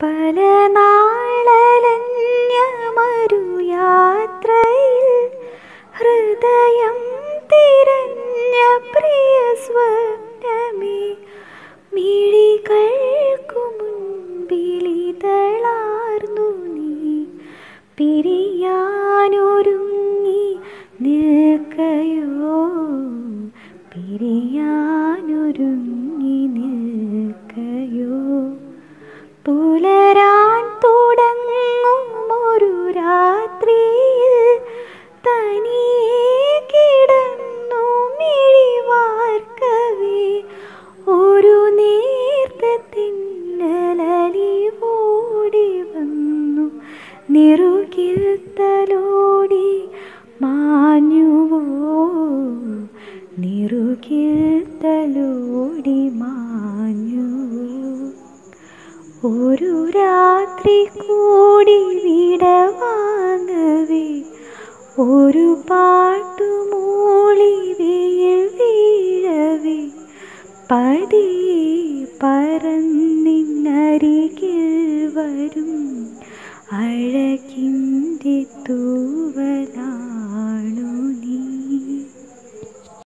പല നാളലഞ്ഞ മരുയാത്രയിൽ ഹൃദയം തിരഞ്ഞ പ്രിയ സ്വപ്നമേ മിഴികൾക്കു മുൻപിലിതളാർന്നു നീ. പിരിയാനൊരുങ്ങി നിൽക്കയോ ഒരു നേർത്തത്തിന്നലലിവോടി വന്നു. നിറുകിൽ തലോടി മാഞ്ഞുവോ? നിറുകിൽ തലോടി മാഞ്ഞുവോ ഒരു രാത്രി കൂടി വിടവാങ്ങവേ. ഒരു പാട്ടുമൂളി പതിയെ പറന്നിന്നരികിൽ വരും അഴകിന്റെ തൂവലാ.